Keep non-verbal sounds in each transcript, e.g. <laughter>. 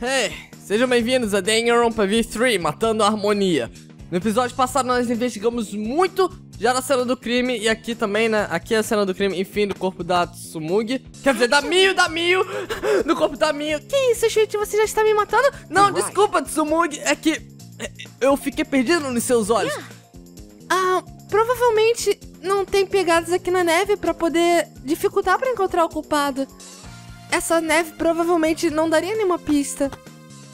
Hey, sejam bem-vindos a Danganronpa V3, Matando a Harmonia. No episódio passado nós investigamos muito já na cena do crime e aqui também, né? Aqui é a cena do crime, enfim, do corpo da Tsumugi. Quer dizer, da Miu, da Miu! <laughs> Do corpo da Miu. Que isso, gente? Você já está me matando? Não, desculpa, Tsumugi. É que é, eu fiquei perdido nos seus olhos. Ah, provavelmente não tem pegadas aqui na neve pra poder dificultar pra encontrar o culpado. Essa neve provavelmente não daria nenhuma pista.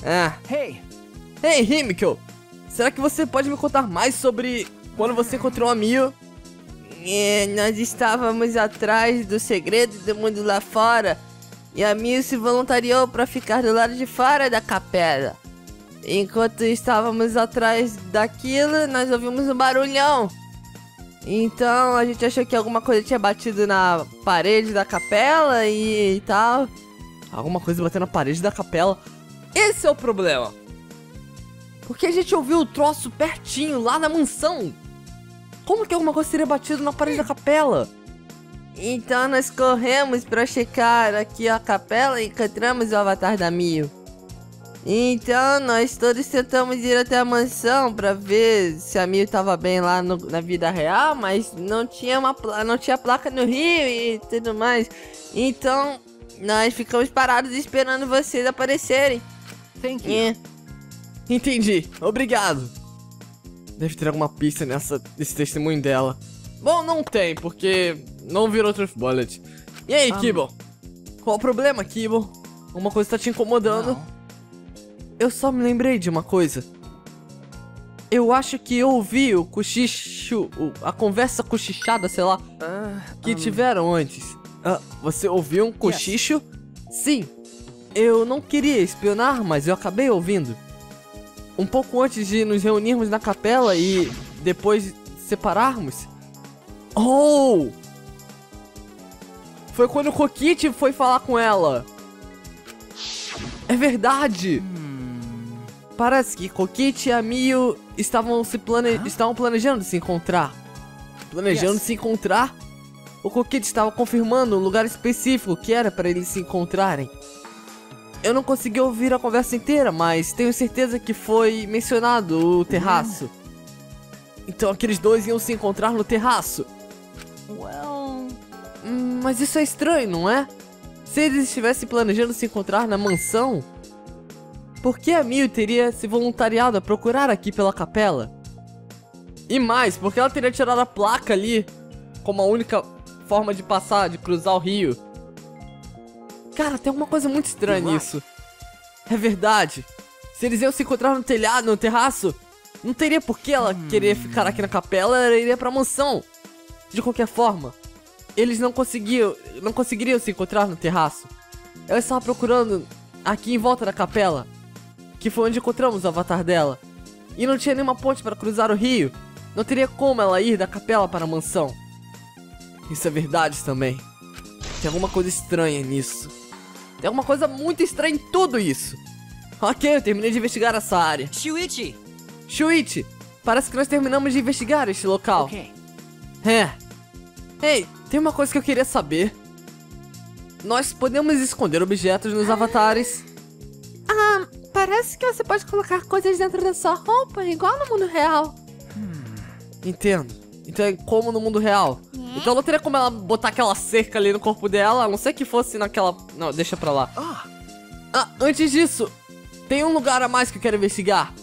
Ah. Hey, Hey, Himiko! Será que você pode me contar mais sobre quando você encontrou a Miu? É, nós estávamos atrás do segredo do mundo lá fora e a Mil se voluntariou para ficar do lado de fora da capela. Enquanto estávamos atrás daquilo, nós ouvimos um barulhão. Então a gente achou que alguma coisa tinha batido na parede da capela e, e tal. Alguma coisa bateu na parede da capela. Esse é o problema. Porque a gente ouviu o troço pertinho, lá na mansão. Como que alguma coisa teria batido na parede da capela? Então nós corremos para checar aqui a capela e encontramos o avatar da Mio. Então nós todos tentamos ir até a mansão para ver se a Mio tava bem lá no- na vida real, mas não tinha uma não tinha placa no rio e tudo mais. Então nós ficamos parados esperando vocês aparecerem. thank you. É. <laughs> Entendi. Obrigado. Deve ter alguma pista nessa, nesse testemunho dela. Bom, não tem, porque não virou Truth Bullet. E aí, Ah. Kibble? Qual o problema, Kibble? Uma coisa tá te incomodando? Não. Eu só me lembrei de uma coisa. Eu acho que eu ouvi o cochicho, a conversa cochichada, sei lá, Ah, que um, tiveram antes. Ah, você ouviu um cochicho? Sim. Eu não queria espionar, mas eu acabei ouvindo. Um pouco antes de nos reunirmos na capela e depois separarmos. Oh! Foi quando o Kokite foi falar com ela. É verdade! Parece que Kokite e a Miyu estavam se plane... Estavam planejando se encontrar. Planejando Yes. se encontrar? O Kokite estava confirmando um lugar específico que era para eles se encontrarem. Eu não consegui ouvir a conversa inteira, mas tenho certeza que foi mencionado o terraço. Então aqueles dois iam se encontrar no terraço. well, Hum, mas isso é estranho, não é? Se eles estivessem planejando se encontrar na mansão, por que a Miu teria se voluntariado a procurar aqui pela capela? E mais, por que ela teria tirado a placa ali como a única forma de passar, de cruzar o rio? Cara, tem alguma coisa muito estranha nisso. É verdade. Se eles iam se encontrar no telhado, no terraço, não teria por que ela querer ficar aqui na capela, ela iria pra mansão. De qualquer forma, eles não conseguiam, não conseguiriam se encontrar no terraço. Ela estava procurando aqui em volta da capela, que foi onde encontramos o avatar dela. E não tinha nenhuma ponte para cruzar o rio. Não teria como ela ir da capela para a mansão. Isso é verdade também. Tem alguma coisa estranha nisso. Tem alguma coisa muito estranha em tudo isso. Ok, eu terminei de investigar essa área. Shuichi. Shuichi, parece que nós terminamos de investigar este local. Okay. É. Ei, tem uma coisa que eu queria saber. Nós podemos esconder objetos nos avatares. Parece que você pode colocar coisas dentro da sua roupa, igual no mundo real. Entendo. Então é como no mundo real. Então não teria como ela botar aquela cerca ali no corpo dela, a não ser que fosse naquela. Não, deixa pra lá. Ah, Ah, antes disso, tem um lugar a mais que eu quero investigar.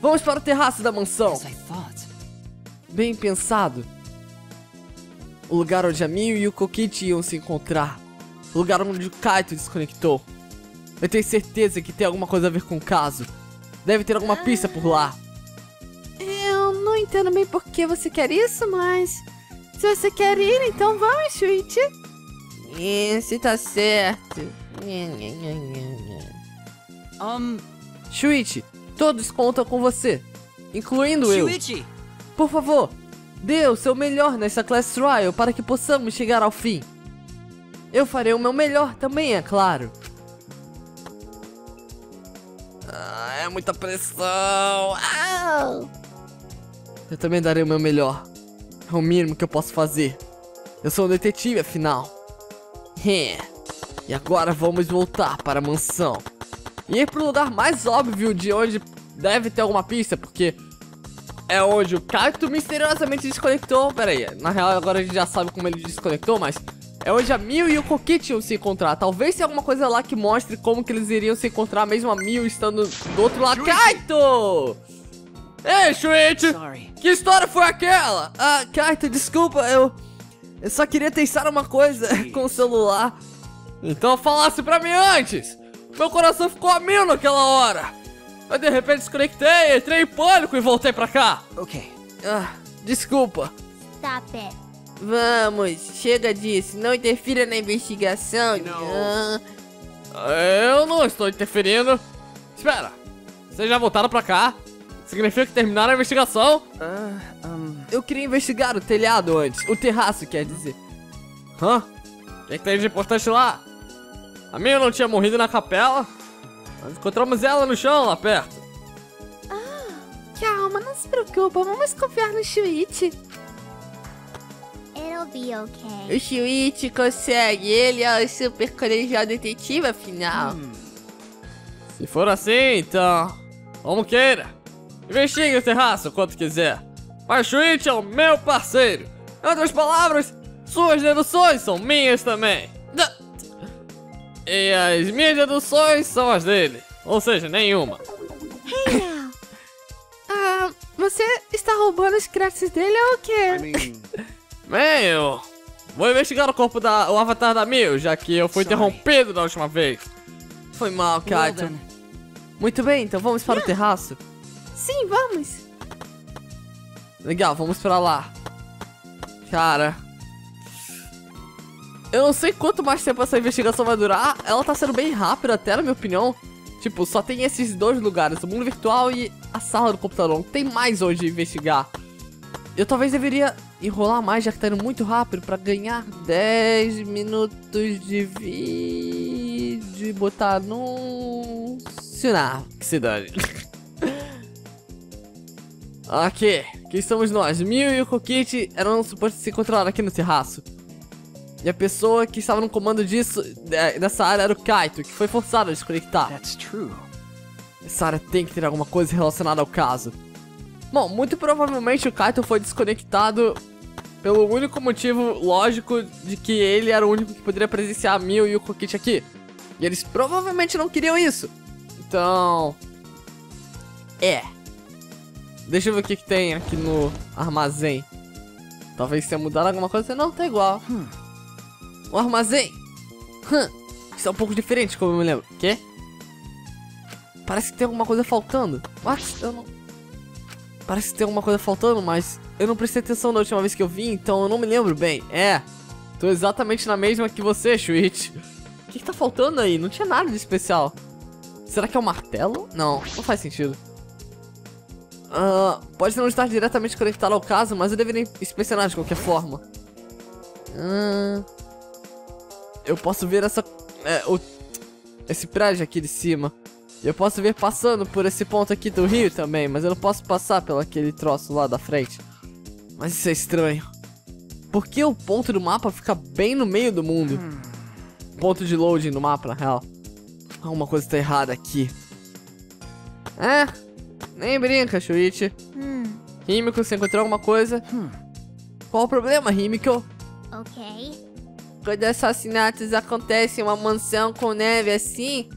Vamos para o terraço da mansão. thought. Bem pensado. O lugar onde a Miu e o Kokichi iam se encontrar. O lugar onde o Kaito desconectou. Eu tenho certeza que tem alguma coisa a ver com o caso. Deve ter alguma pista por lá. Eu não entendo bem por que você quer isso, mas se você quer ir, então vamos, Shuichi. Isso tá certo. Um, Shuichi, todos contam com você. Incluindo eu. Shuichi. Por favor, dê o seu melhor nessa Class Trial para que possamos chegar ao fim. Eu farei o meu melhor também, é claro. Ah, é muita pressão. Ah! Eu também darei o meu melhor. É o mínimo que eu posso fazer. Eu sou um detetive, afinal. E agora vamos voltar para a mansão. e ir pro lugar mais óbvio de onde deve ter alguma pista, porque é onde o Kaito misteriosamente desconectou. Pera aí, na real agora a gente já sabe como ele desconectou, mas é onde a Mil e o Kokit iam se encontrar. Talvez tenha alguma coisa lá que mostre como que eles iriam se encontrar, mesmo a Mil estando do outro lado. Kaito! Ei, Shuichi! Sorry. Que história foi aquela? Ah, Kaito, desculpa, eu. Eu só queria testar uma coisa <laughs> com o celular. Então falasse pra mim antes! Meu coração ficou a mil naquela hora! Eu de repente desconectei, entrei em pânico e voltei pra cá! Okay. Ah, desculpa. Stop it. Vamos, chega disso. Não interfira na investigação. Não. Eu não estou interferindo. Espera, vocês já voltaram pra cá? Significa que terminaram a investigação? Uh, um. Eu queria investigar o telhado antes. O terraço, quer dizer. Hã? O que, que tem de importante lá? A minha não tinha morrido na capela. Nós encontramos ela no chão lá perto. Calma, não se preocupa. Vamos confiar no Shuichi. It'll be okay. O Shuichi consegue. Ele é o super colegial detetive, afinal. Se for assim, então. Como queira. Investigue o terraço quanto quiser. Mas Shuichi é o meu parceiro. Em outras palavras, suas deduções são minhas também. <laughs> E as minhas deduções são as dele. Ou seja, nenhuma. Hey <laughs> now. Ah, você está roubando os créditos dele ou o quê? mean, Bem, eu vou investigar o corpo da. o avatar da Mil, já que eu fui Sorry. interrompido da última vez. Foi mal, Kaito. Muito bem, então vamos para o terraço. Sim, vamos. Legal, vamos pra lá. Cara. Eu não sei quanto mais tempo essa investigação vai durar. Ela tá sendo bem rápida até, na minha opinião. Tipo, só tem esses dois lugares, o mundo virtual e a sala do computador. Não tem mais onde investigar. Eu talvez deveria enrolar mais, já que tá indo muito rápido, pra ganhar 10 minutos de vídeo e botar no... Sinal. Que se dane. Aqui, aqui estamos nós. Mil e o Kokit eram supostos se encontrar aqui no terraço. E a pessoa que estava no comando disso, de- dessa área era o Kaito, que foi forçado a desconectar. That's true. Essa área tem que ter alguma coisa relacionada ao caso. Bom, muito provavelmente o Kaito foi desconectado pelo único motivo lógico de que ele era o único que poderia presenciar a Mil e o Kokit aqui. E eles provavelmente não queriam isso. Então. É. Deixa eu ver o que, que tem aqui no armazém. Talvez tenha mudado alguma coisa. Não, tá igual. Hum. O armazém. Hum. Isso é um pouco diferente, como eu me lembro. Quê? Parece que tem alguma coisa faltando. What? Eu não. Parece que tem alguma coisa faltando, mas eu não prestei atenção na última vez que eu vi, então eu não me lembro bem. É. Tô exatamente na mesma que você, Switch. O que, que tá faltando aí? Não tinha nada de especial. Será que é um martelo? Não, não faz sentido. Ah, pode não estar diretamente conectado ao caso, mas eu deveria inspecionar de qualquer forma. Ah, eu posso ver essa. é, o, esse prédio aqui de cima. Eu posso ver passando por esse ponto aqui do rio também, mas eu não posso passar pelo aquele troço lá da frente. Mas isso é estranho. Por que o ponto do mapa fica bem no meio do mundo? Ponto de loading no mapa, na real. Alguma coisa tá errada aqui. É, nem brinca, Shuichi. Himiko, você encontrou alguma coisa? Hmm. Qual o problema, Himiko? Okay. Quando assassinatos acontecem em uma mansão com neve assim,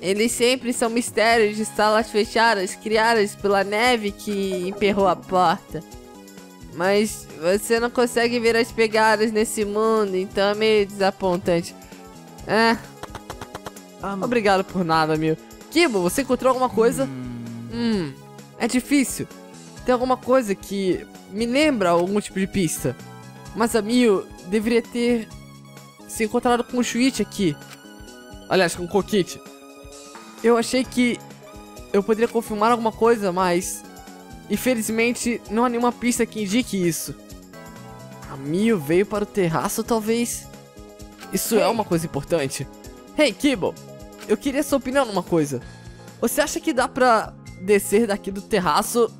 eles sempre são mistérios de salas fechadas criadas pela neve que emperrou a porta. Mas você não consegue ver as pegadas nesse mundo, então é meio desapontante. É, Obrigado por nada, meu. Kibo, você encontrou alguma coisa? Hum, é difícil. Tem alguma coisa que me lembra algum tipo de pista. Mas a Mio deveria ter se encontrado com o Shuichi aqui. Aliás, com o Kokit. Eu achei que eu poderia confirmar alguma coisa, mas infelizmente não há nenhuma pista que indique isso. A Mio veio para o terraço, talvez. Isso é uma coisa importante. Hey, Kibo, eu queria sua opinião numa coisa. Você acha que dá pra descer daqui do terraço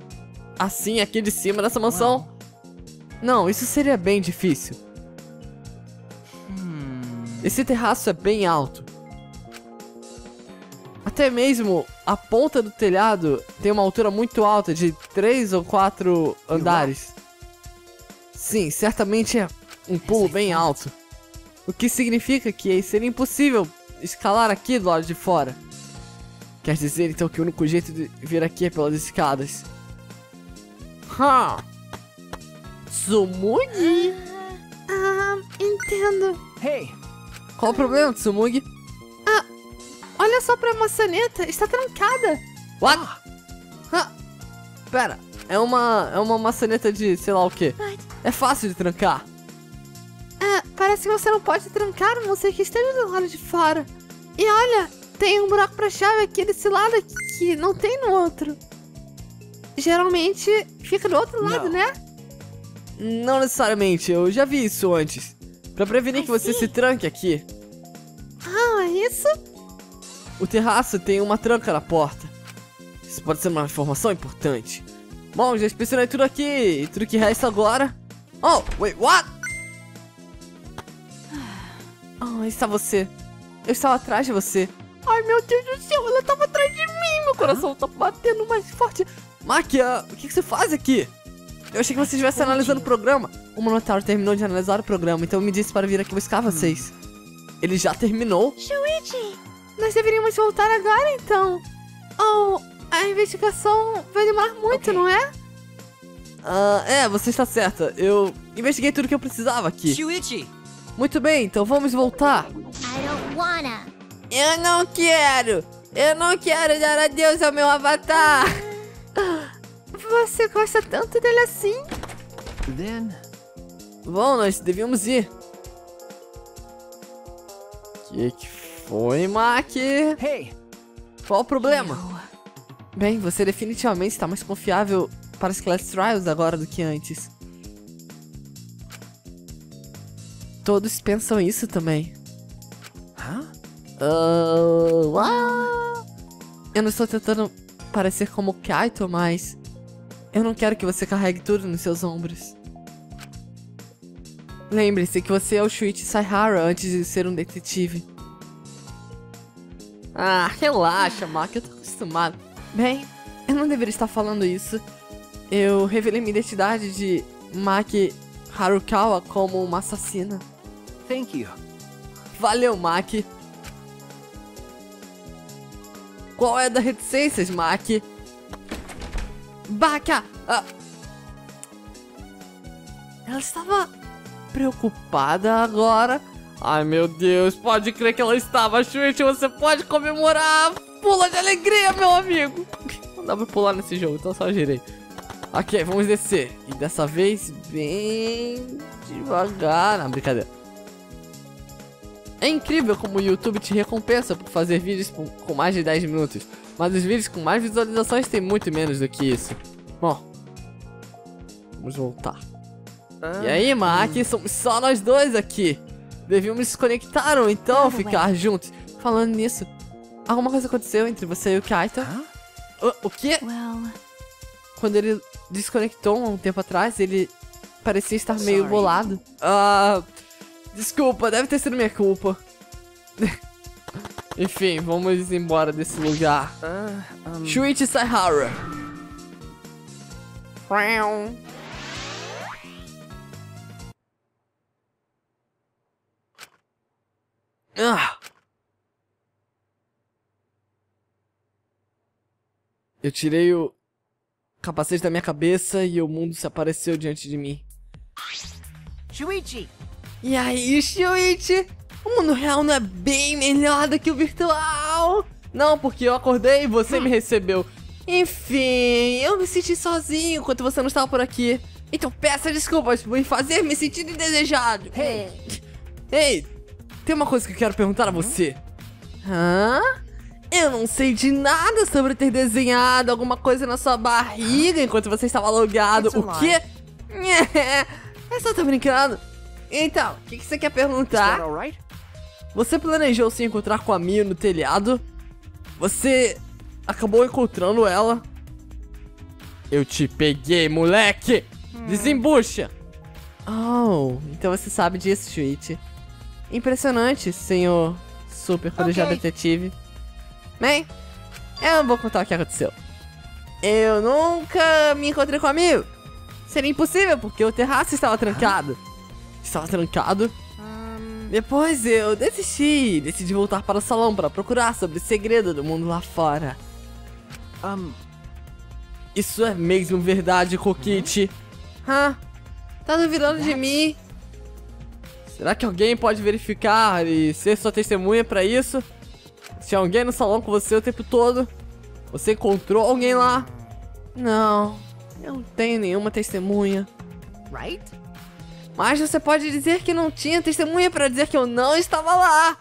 assim aqui de cima dessa mansão? Não, isso seria bem difícil. Esse terraço é bem alto. Até mesmo a ponta do telhado tem uma altura muito alta, de três ou quatro andares. Sim, certamente é um pulo bem alto. O que significa que seria impossível escalar aqui do lado de fora. Quer dizer então que o único jeito de vir aqui é pelas escadas. Ha! Tsumugi? Ah, entendo. Hey, Qual o problema, Tsumugi? Olha só pra maçaneta, está trancada. What? Ha! Pera, é uma, é uma maçaneta de sei lá o que. É fácil de trancar. Ah, parece que você não pode trancar, a não ser que esteja do lado de fora. E olha, tem um buraco pra chave aqui desse lado que não tem no outro. Geralmente fica do outro lado, Não. né? Não necessariamente, eu já vi isso antes. Pra prevenir que você se tranque aqui, Ah, é isso? O terraço tem uma tranca na porta. Isso pode ser uma informação importante. Bom, já inspecionei tudo aqui, e tudo que resta agora. Oh, wait, what? Oh, está você. Eu estava atrás de você. Ai, meu Deus do céu, ela estava atrás de mim. Meu coração tá batendo mais forte. Máquia, o que, que você faz aqui? Eu achei que você estivesse analisando o programa. O Minotauro terminou de analisar o programa, então me disse para vir aqui buscar vocês. Ele já terminou? Shuichi! Nós deveríamos voltar agora, então. Oh, a investigação vai demorar muito, Ok. não é? Ah, é, você está certa. Eu investiguei tudo que eu precisava aqui. Shuichi! Muito bem, então vamos voltar. I don't wanna! Eu não quero! Eu não quero dar adeus ao meu avatar! Você gosta tanto dele assim? Then, Bom, nós devíamos ir. Que que foi, Mac? hey, Qual o problema? Bem, você definitivamente está mais confiável para as Class Trials agora do que antes. Todos pensam isso também. huh? Ah, ah. Eu não estou tentando parecer como Kaito, mas eu não quero que você carregue tudo nos seus ombros. Lembre-se que você é o Shuichi Saihara antes de ser um detetive. Ah, relaxa, Maki, eu tô acostumado. Bem, eu não deveria estar falando isso. Eu revelei minha identidade de Maki Harukawa como uma assassina. Thank you. Valeu, Mac. Qual é da reticências, Mac? Baca! Ah. Ela estava preocupada agora. Ai, meu Deus, pode crer que ela estava, Shuichi, você pode comemorar. Pula de alegria, meu amigo. Não dá pra pular nesse jogo, então só girei. Ok, vamos descer. E dessa vez, bem devagar. Não, brincadeira. É incrível como o YouTube te recompensa por fazer vídeos com- mais de 10 minutos, mas os vídeos com mais visualizações têm muito menos do que isso. Bom, vamos voltar. Uh, E aí, Mac, somos só nós dois aqui. Devíamos nos conectar ou então ficar juntos. Falando nisso, alguma coisa aconteceu entre você e o Kaito? O, o quê? Well, Quando ele desconectou há um tempo atrás, ele parecia estar meio Sorry. bolado. Ah, desculpa, deve ter sido minha culpa. <laughs> Enfim, vamos embora desse lugar. Uh, um, Shuichi Saihara. Eu tirei o capacete da minha cabeça e o mundo se apareceu diante de mim. Shuichi! E aí, Shuichi? O mundo real não é bem melhor do que o virtual? Não, porque eu acordei e você me recebeu. Enfim, eu me senti sozinho enquanto você não estava por aqui. Então peça desculpas por me fazer me sentir indesejado. Hey! Ei, tem uma coisa que eu quero perguntar a você. Hã? Eu não sei de nada sobre ter desenhado alguma coisa na sua barriga enquanto você estava logado. O quê? É só tô brincando. Então, o que, que você quer perguntar? Você planejou se encontrar com a Mia no telhado? Você acabou encontrando ela? Eu te peguei, moleque! Desembucha! Oh, então você sabe disso, Shuichi. Impressionante, senhor super colegiado Ok. detetive. Bem, Eu vou contar o que aconteceu. Eu nunca me encontrei com a Mil. Seria impossível, porque o terraço estava trancado. Estava trancado. Depois eu desisti, decidi voltar para o salão para procurar sobre o segredo do mundo lá fora. Um, Isso é mesmo verdade, Coquite? Hã? Tá duvidando de mim? Será que alguém pode verificar e ser sua testemunha pra isso? Tinha alguém no salão com você o tempo todo? Você encontrou alguém lá? Não, eu não tenho nenhuma testemunha. Right? Mas você pode dizer que não tinha testemunha pra dizer que eu não estava lá.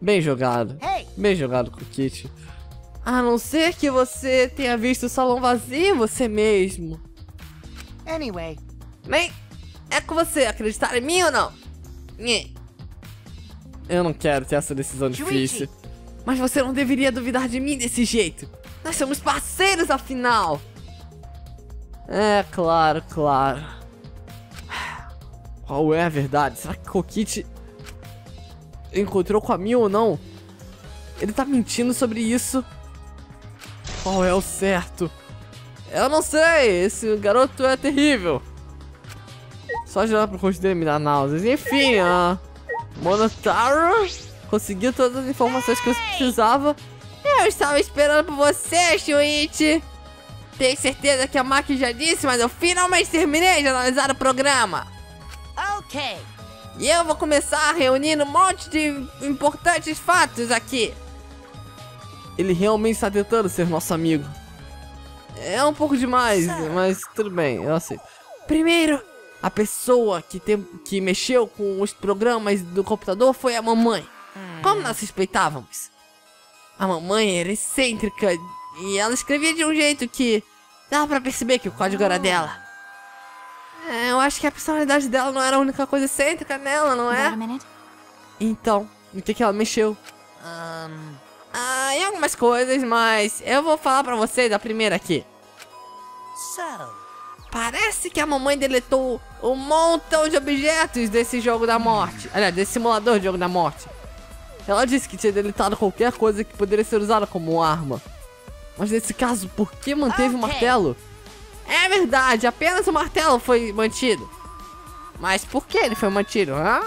Bem jogado. Hey! Bem jogado, Coquite. A não ser que você tenha visto o salão vazio você mesmo. Anyway, Bem, é com você acreditar em mim ou não? Eu não quero ter essa decisão difícil. Mas você não deveria duvidar de mim desse jeito. Nós somos parceiros, afinal. É, claro, claro. Qual é a verdade? Será que Coquite encontrou com a Mil ou não? Ele tá mentindo sobre isso. Qual é o certo? Eu não sei, esse garoto é terrível. Só jogar pro rosto dele me dá náuseas. Enfim, a Monotaro conseguiu todas as informações que eu precisava. Eu estava esperando por você, Shuichi. Tenho certeza que a Maki já disse, mas eu finalmente terminei de analisar o programa. okay. E eu vou começar reunindo um monte de importantes fatos aqui. Ele realmente está tentando ser nosso amigo. É um pouco demais, mas tudo bem, eu aceito. Primeiro, a pessoa que, tem, que mexeu com os programas do computador foi a mamãe. Como nós suspeitávamos. A mamãe era excêntrica e ela escrevia de um jeito que dava pra perceber que o código era dela. É, eu acho que a personalidade dela não era a única coisa excêntrica nela, não é? a. Então, o que, que ela mexeu? Um, Ah, em algumas coisas, mas eu vou falar pra vocês da primeira aqui. so, Parece que a mamãe deletou um montão de objetos desse jogo da morte. Aliás, desse simulador de jogo da morte. Ela disse que tinha deletado qualquer coisa que poderia ser usada como arma. Mas nesse caso, por que manteve o Ok. martelo? É verdade, apenas o martelo foi mantido. Mas por que ele foi mantido, hã?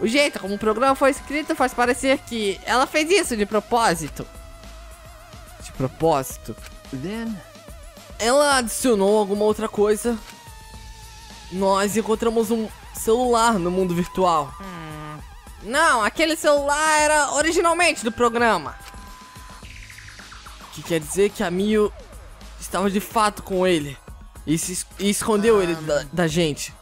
O jeito como o programa foi escrito faz parecer que ela fez isso de propósito. De propósito? then Ela adicionou alguma outra coisa. Nós encontramos um celular no mundo virtual. Não, aquele celular era originalmente do programa. Que quer dizer que a Mio estava de fato com ele. E, se e escondeu ele da, da gente.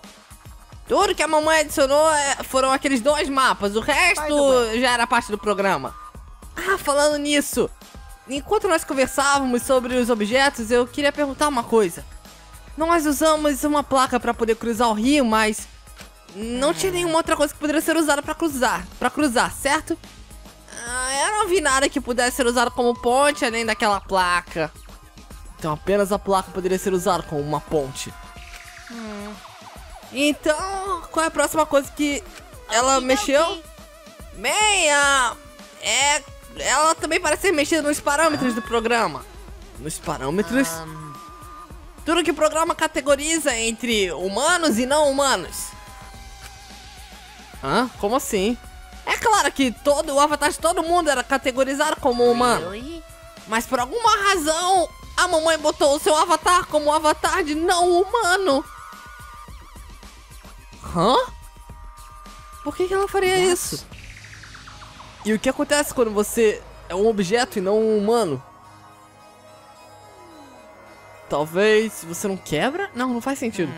Tudo que a mamãe adicionou é- foram aqueles dois mapas. O resto já era parte do programa. Ah, falando nisso. Enquanto nós conversávamos sobre os objetos, eu queria perguntar uma coisa. Nós usamos uma placa para poder cruzar o rio, mas não tinha nenhuma outra coisa que poderia ser usada para cruzar, para cruzar, certo? Ah, eu não vi nada que pudesse ser usado como ponte além daquela placa. Então apenas a placa poderia ser usada como uma ponte. Então, qual é a próxima coisa que ela mexeu? Bem, ah, é, ela também parece ter mexido nos parâmetros do programa. Nos parâmetros? Tudo que o programa categoriza entre humanos e não humanos. Hã? Como assim? É claro que todo o avatar de todo mundo era categorizado como humano. Mas por alguma razão, a mamãe botou o seu avatar como um avatar de não humano. Hã? Por que, que ela faria isso? E o que acontece quando você é um objeto e não um humano? Talvez você não quebra? Não, não faz sentido.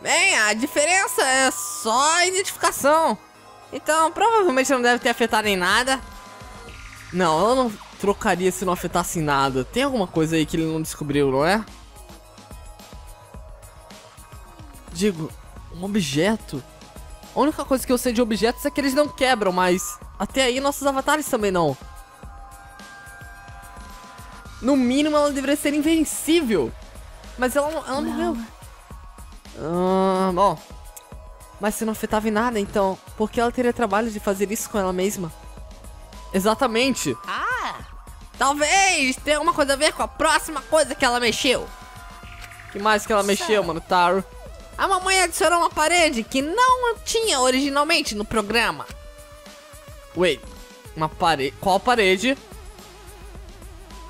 Bem, a diferença é só a identificação. Então, provavelmente não deve ter afetado em nada. Não, ela não trocaria se não afetasse em nada. Tem alguma coisa aí que ele não descobriu, não é? Digo, um objeto. A única coisa que eu sei de objetos é que eles não quebram, mas até aí nossos avatares também não. No mínimo ela deveria ser invencível. Mas ela, não- ela morreu. Ah, bom. Mas se não afetava em nada, então, por que ela teria trabalho de fazer isso com ela mesma? Exatamente. Ah! Talvez tenha alguma coisa a ver com a próxima coisa que ela mexeu. que mais que ela mexeu, mano, Taro? A mamãe adicionou uma parede que não tinha originalmente no programa. Wait, uma parede. Qual parede?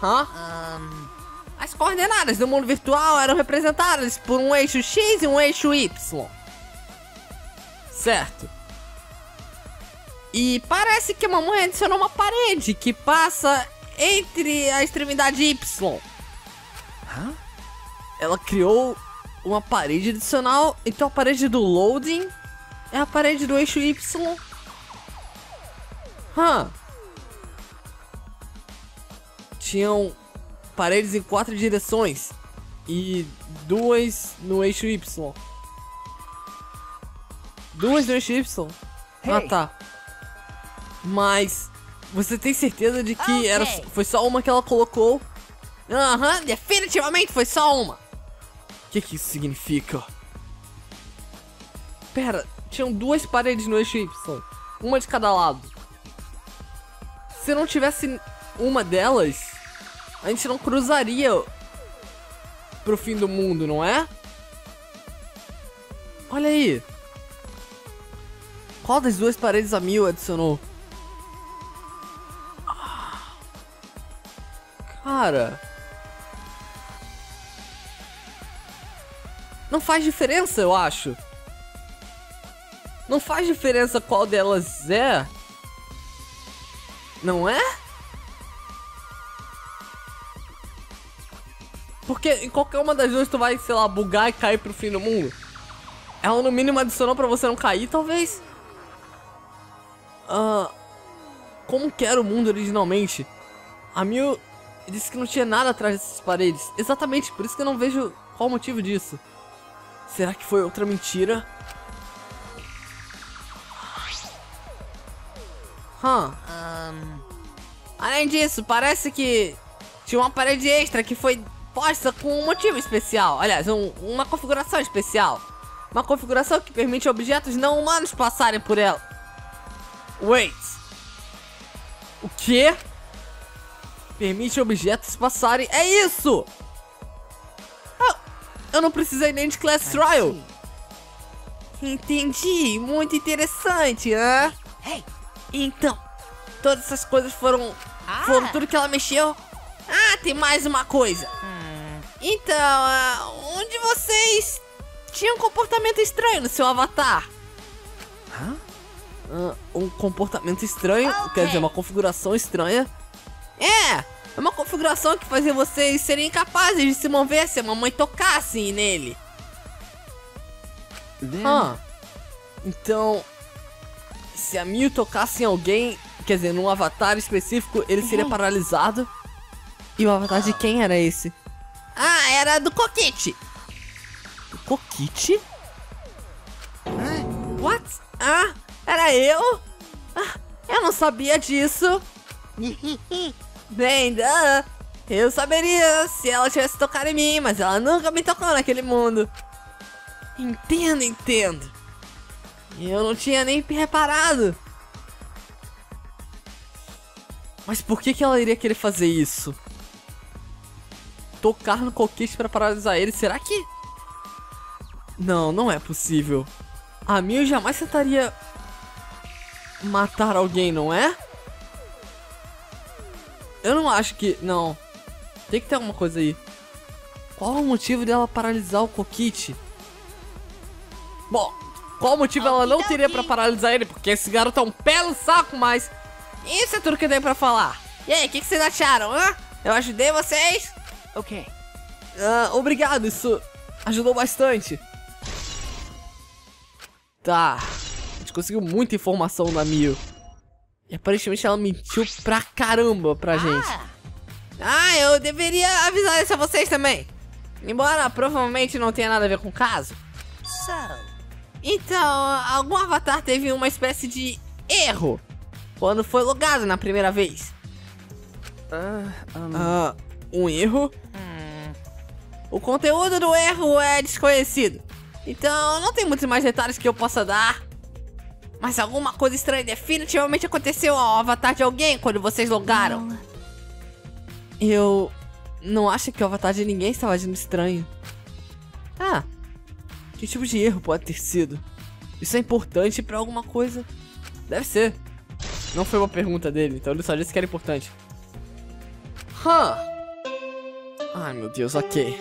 Hã? Um, As coordenadas do mundo virtual eram representadas por um eixo X e um eixo Y. Certo. E parece que a mamãe adicionou uma parede que passa entre a extremidade Y. Ela criou uma parede adicional. Então a parede do loading é a parede do eixo Y. Hã? Tinham paredes em quatro direções e duas no eixo Y. Duas no eixo Y? Ah, tá. Mas você tem certeza de que Ok. era, foi só uma que ela colocou? Aham, definitivamente foi só uma. Que, que isso significa? Pera, tinham duas paredes no eixo Y, uma de cada lado. Se não tivesse uma delas, a gente não cruzaria pro fim do mundo, não é? Olha aí. Qual das duas paredes a Mil adicionou? Ah. Cara. Não faz diferença, eu acho. Não faz diferença qual delas é. Não é? Porque em qualquer uma das duas tu vai, sei lá, bugar e cair pro fim do mundo. Ela no mínimo adicionou pra você não cair, talvez. Ah, como que era o mundo originalmente? A Mil disse que não tinha nada atrás dessas paredes. Exatamente, por isso que eu não vejo qual o motivo disso. Será que foi outra mentira? Hã? um, Além disso, parece que tinha uma parede extra que foi posta com um motivo especial. Aliás, um- uma configuração especial. Uma configuração que permite objetos não humanos passarem por ela. Wait. O quê? Permite objetos passarem. É isso! Eu não precisei nem de Class Trial. Entendi. Muito interessante, hã? Hey! Então, todas essas coisas foram. Ah. Foram tudo que ela mexeu. Ah, tem mais uma coisa. Então, ah, onde vocês tinham um comportamento estranho no seu avatar? Hã? Ah, um comportamento estranho, Ok. quer dizer, uma configuração estranha. É, é uma configuração que fazia vocês serem incapazes de se mover se a mamãe tocasse nele. Then Ah, então, se a Miu tocasse em alguém, quer dizer, num avatar específico, ele seria paralisado. E o avatar de quem era esse? Ah, era do Coquite. Do Coquite? What? Ah, era eu? Ah, eu não sabia disso. <laughs> Bem, duh. eu saberia se ela tivesse tocado em mim, mas ela nunca me tocou naquele mundo. Entendo, entendo. Eu não tinha nem reparado. Mas por que, que ela iria querer fazer isso? Tocar no coquete pra paralisar ele, será que... Não, não é possível. A Mil jamais tentaria matar alguém, não é? Eu não acho que... Não. Tem que ter alguma coisa aí. Qual o motivo dela paralisar o Coquite? Bom, qual o motivo ela não teria pra paralisar ele? Porque esse garoto é um pelo saco, mas... Isso é tudo que eu tenho pra falar. E aí, o que, que vocês acharam, hã? Eu ajudei vocês? okay. Ah, obrigado, isso ajudou bastante. Tá. A gente conseguiu muita informação da Mio. E aparentemente ela mentiu pra caramba pra gente. Ah, eu deveria avisar isso a vocês também. Embora provavelmente não tenha nada a ver com o caso. So, Então, algum avatar teve uma espécie de erro quando foi logado na primeira vez. Uh, um, Ah, um erro? O conteúdo do erro é desconhecido. Então, não tem muitos mais detalhes que eu possa dar. Mas alguma coisa estranha definitivamente aconteceu ao avatar de alguém quando vocês logaram. Eu não acho que o avatar de ninguém estava agindo estranho. Ah, que tipo de erro pode ter sido? Isso é importante pra alguma coisa? Deve ser. Não foi uma pergunta dele, então ele só disse que era importante. Hã? Ai meu Deus, ok.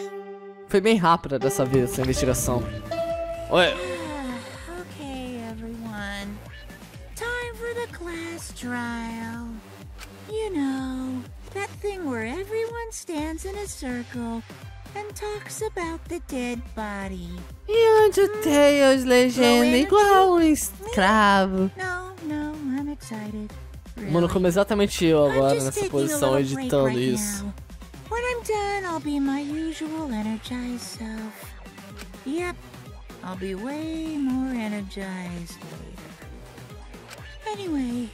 Foi bem rápida dessa vez essa investigação. Oi, stands in a circle and talks about the dead body. E onde o Tails legenda igual um escravo. No, no, I'm excited. mano, Really. como exatamente eu I'm agora nessa posição editando right isso. now. When I'm done, I'll be my usual energized self. Yep, I'll be way more energized later. Anyway,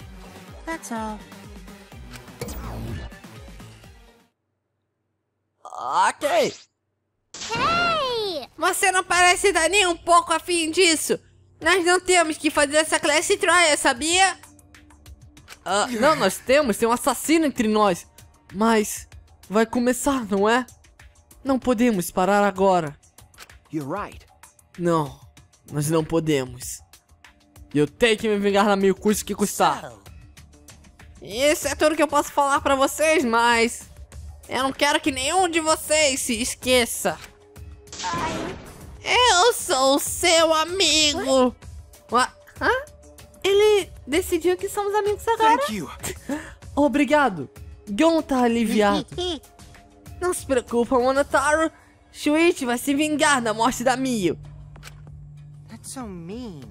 that's all. Ok. Hey! Você não parece dar nem um pouco afim disso. Nós não temos que fazer essa class trial, sabia? Ah, não, nós temos, tem um assassino entre nós. Mas vai começar, não é? Não podemos parar agora. You're right. Não, nós não podemos. Eu tenho que me vingar na meio custo que custar. Isso é tudo que eu posso falar pra vocês, mas eu não quero que nenhum de vocês se esqueça. Eu sou o seu amigo. Ué, hã? Ele decidiu que somos amigos agora. Thank you. <laughs> Obrigado. Gon tá aliviado. <laughs> Não se preocupa, Monotaro. Shuichi vai se vingar da morte da Mio. That's so mean.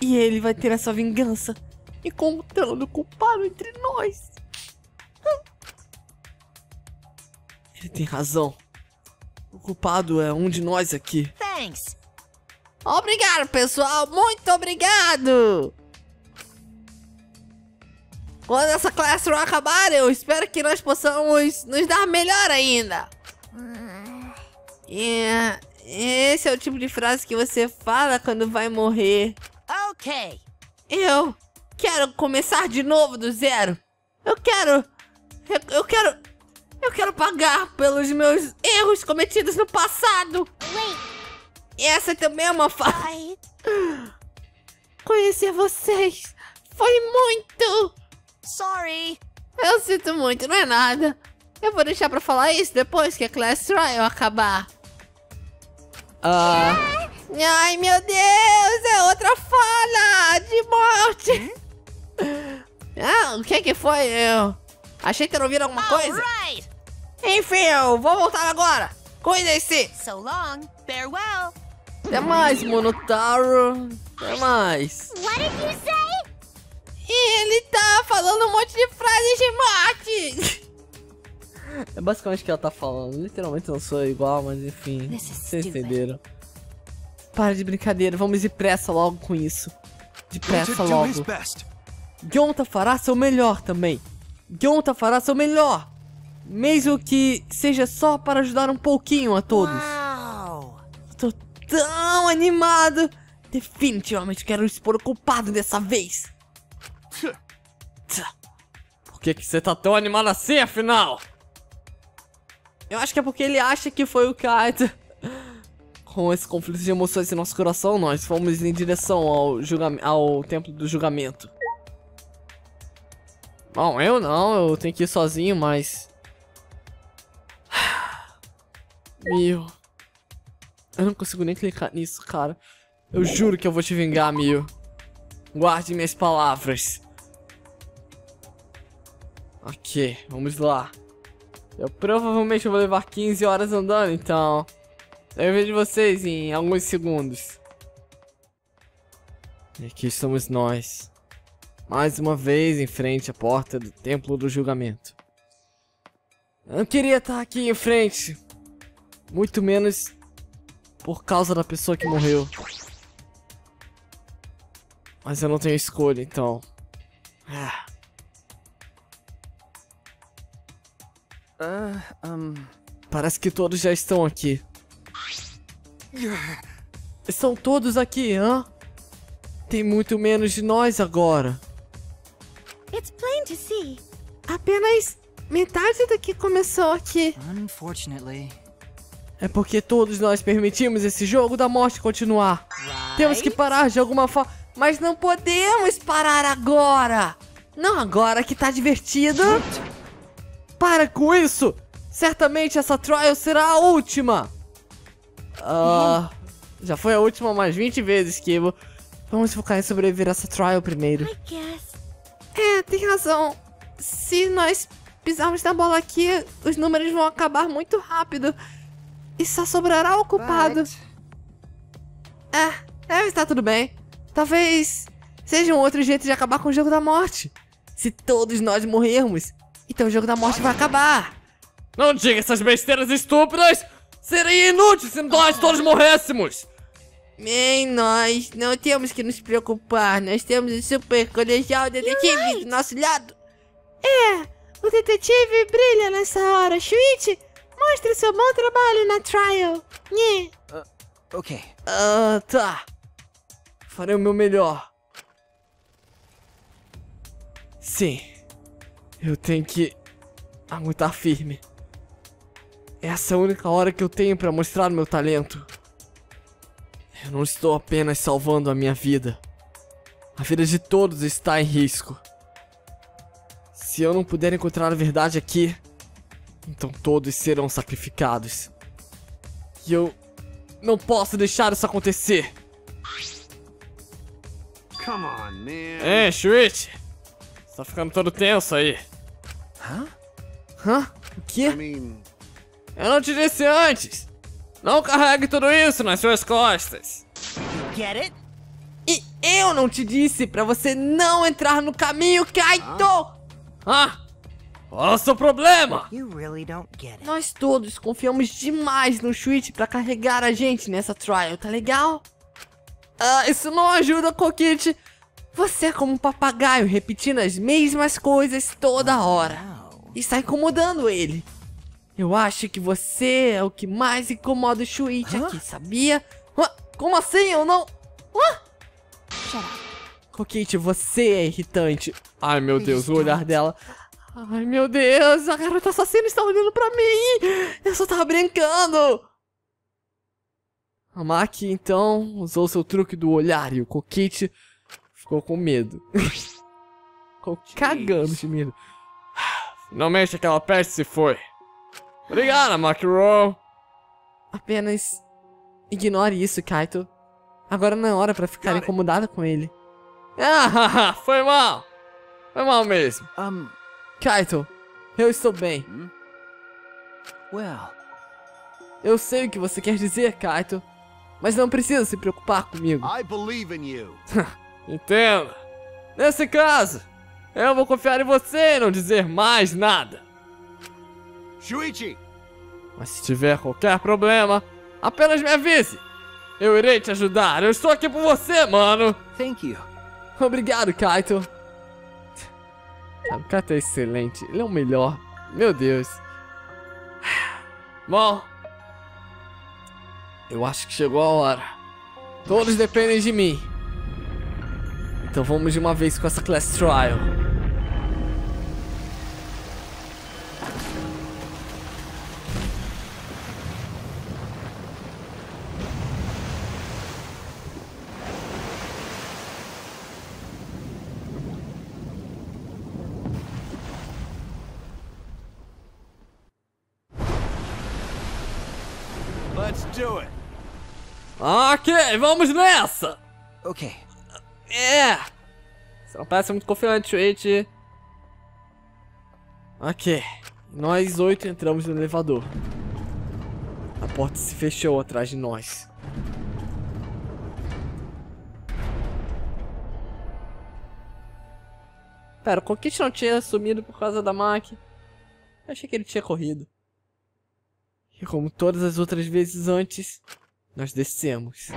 E ele vai ter essa vingança, encontrando o culpado entre nós. Tem razão. O culpado é um de nós aqui. Thanks. Obrigado, pessoal. Muito obrigado. Quando essa classe não acabar, eu espero que nós possamos nos dar melhor ainda. É, esse é o tipo de frase que você fala quando vai morrer. Okay. Eu quero começar de novo do zero. Eu quero. Eu, eu quero. Eu quero pagar pelos meus erros cometidos no passado. Wait, E essa também é uma fa... I. Conhecer vocês foi muito. Sorry. Eu sinto muito, não é nada. Eu vou deixar pra falar isso depois que a Class Trial acabar. Ah, Ai, meu Deus, é outra fala de morte. Ah, o que que foi? Eu achei ter ouvido alguma coisa. Alright. Enfim, eu vou voltar agora. Cuidem-se. So long. Farewell. até mais, Monotaro. Até mais. What did you say? E ele tá falando um monte de frases de morte. É basicamente o que ela tá falando. Literalmente não sou igual, mas enfim. Vocês entenderam. Para de brincadeira, vamos depressa logo com isso. Depressa logo. best. Gyonta fará seu melhor também. Gyonta fará seu melhor. Mesmo que seja só para ajudar um pouquinho a todos. Wow. Tô tão animado. Definitivamente quero expor o culpado dessa vez. Por que que você tá tão animado assim, afinal? Eu acho que é porque ele acha que foi o Kaito. Com esse conflito de emoções em nosso coração, nós fomos em direção ao, ao templo do julgamento. Bom, eu não, eu tenho que ir sozinho, mas... Mio... Eu não consigo nem clicar nisso, cara. Eu juro que eu vou te vingar, Mio. Guarde minhas palavras. Ok, vamos lá. Eu provavelmente vou levar 15 horas andando, então... Eu vejo vocês em alguns segundos. E aqui estamos nós. Mais uma vez em frente à porta do Templo do Julgamento. Eu não queria estar aqui em frente. Muito menos por causa da pessoa que morreu. Mas eu não tenho escolha, então. Ah, Uh, um. parece que todos já estão aqui. Estão todos aqui, hã? tem muito menos de nós agora. It's plain to see. Apenas metade do que começou aqui. Unfortunately. É porque todos nós permitimos esse jogo da morte continuar. Temos que parar de alguma forma. Mas não podemos parar agora. Não agora que tá divertido. Para com isso! Certamente essa trial será a última! Ah. já foi a última umas 20 vezes, Kibo. Vamos focar em sobreviver a essa trial primeiro. É, tem razão. Se nós pisarmos na bola aqui, os números vão acabar muito rápido. E só sobrará o culpado. But É, deve estar tudo bem. Talvez seja um outro jeito de acabar com o jogo da morte. Se todos nós morrermos, então o jogo da morte vai acabar. Não diga essas besteiras estúpidas! Seria inútil se nós todos morrêssemos! Nem nós, não temos que nos preocupar. Nós temos o super colegial detetive do nosso lado. É, o detetive brilha nessa hora. Shuichi, mostre seu bom trabalho na trial. Nhê. okay. Ah, tá. Farei o meu melhor. Sim. Eu tenho que aguentar firme. Essa é a única hora que eu tenho pra mostrar o meu talento. Eu não estou apenas salvando a minha vida. A vida de todos está em risco. Se eu não puder encontrar a verdade aqui, então todos serão sacrificados. E eu não posso deixar isso acontecer. Come on, man. É, Switch. Você tá ficando todo tenso aí. Huh? Hã? O I quê? mean, Eu não te disse antes. Não carregue tudo isso nas suas costas. Get it? E eu não te disse pra você não entrar no caminho, Kaito! Ah! Qual é o seu problema? Really. Nós todos confiamos demais no Switch pra carregar a gente nessa trial, tá legal? Ah, isso não ajuda, Kokit. Você é como um papagaio repetindo as mesmas coisas toda hora. Está incomodando ele. Eu acho que você é o que mais incomoda o Shuichi aqui, sabia? Como assim? Eu não. Kokit, você é irritante. Ai meu Deus, o olhar dela. Ai meu Deus, a garota assassina está olhando pra mim! Eu só tava brincando! A Maki então usou seu truque do olhar e o Kokit ficou com medo. <laughs> ficou cagando de medo. Finalmente aquela peste se foi. Obrigada, Macro. Apenas ignore isso, Kaito. Agora não é hora pra ficar incomodada com ele. Ah, <laughs> foi mal. Foi mal mesmo. Um, Kaito, eu estou bem. well, Eu sei o que você quer dizer, Kaito. Mas não precisa se preocupar comigo. I believe in you. <laughs> Entenda. Nesse caso, eu vou confiar em você e não dizer mais nada. Shuichi, Mas se tiver qualquer problema, apenas me avise. Eu irei te ajudar. Eu estou aqui por você, mano. thank you. Obrigado, Kaito. O Kaito é excelente. Ele é o melhor. Meu Deus. Bom. Eu acho que chegou a hora. Todos dependem de mim. Então vamos de uma vez com essa Class Trial. Ok, vamos nessa! Okay. É! Você não parece muito confiante, Twitch. Ok. Nós oito entramos no elevador. A porta se fechou atrás de nós. Pera, o Coquete não tinha sumido por causa da máquina. Eu achei que ele tinha corrido. E como todas as outras vezes antes, nós descemos.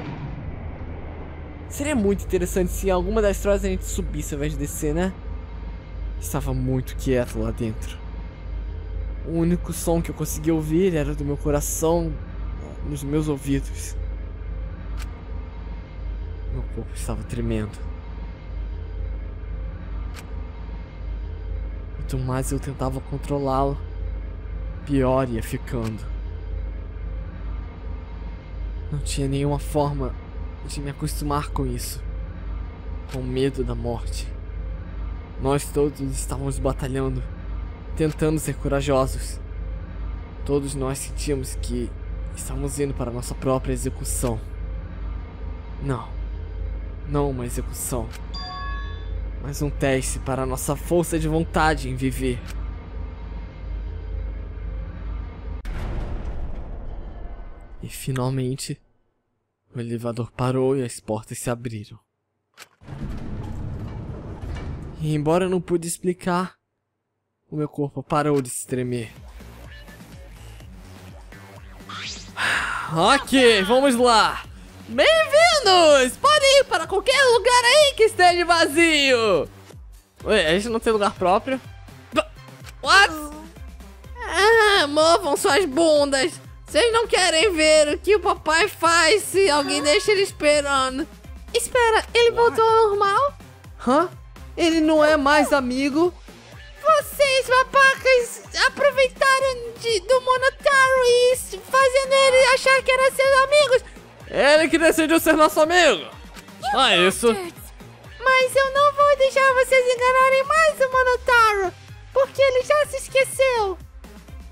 Seria muito interessante se em alguma das trocas a gente subisse ao invés de descer, né? Estava muito quieto lá dentro. O único som que eu conseguia ouvir era do meu coração nos meus ouvidos. Meu corpo estava tremendo. Quanto mais eu tentava controlá-lo, pior ia ficando. Não tinha nenhuma forma de me acostumar com isso. Com medo da morte. Nós todos estávamos batalhando, tentando ser corajosos. Todos nós sentíamos que estávamos indo para nossa própria execução. Não, não uma execução, mas um teste para nossa força de vontade em viver. E finalmente, o elevador parou e as portas se abriram. E embora eu não pude explicar, o meu corpo parou de se tremer. Ok, vamos lá. Bem-vindos! Podem ir para qualquer lugar aí que esteja vazio. Ué, a gente não tem lugar próprio? What? Ah, movam suas bundas. Vocês não querem ver o que o papai faz se alguém deixa ele esperando. Espera, ele voltou ao normal? Hã? Ele não é mais amigo? Vocês, babacas, aproveitaram de, do Monotaro e fazendo ele achar que eram seus amigos. Ele que decidiu ser nosso amigo. Ah, isso. Mas eu não vou deixar vocês enganarem mais o Monotaro, porque ele já se esqueceu.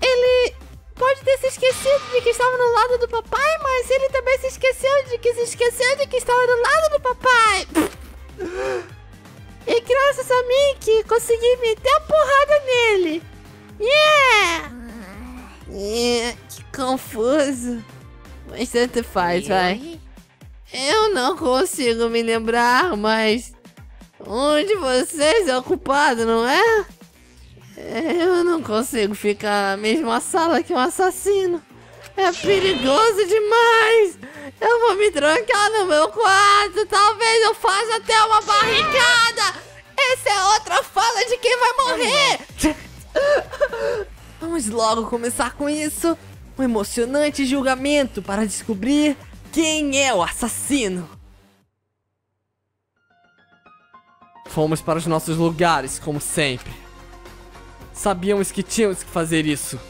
Ele pode ter se esquecido de que estava no lado do papai, mas ele também se esqueceu de que se esqueceu de que estava do lado do papai. E graças a mim que consegui meter a porrada nele. Yeah! yeah que confuso. Mas tanto faz, vai. Eu não consigo me lembrar, mas um de vocês é o culpado, não é? Eu não consigo ficar na mesma sala que um assassino. É perigoso demais. Eu vou me trancar no meu quarto. Talvez eu faça até uma barricada. Essa é outra fala de quem vai morrer. Vamos logo começar com isso. Um emocionante julgamento para descobrir quem é o assassino. Fomos para os nossos lugares, como sempre. Sabíamos que tínhamos que fazer isso.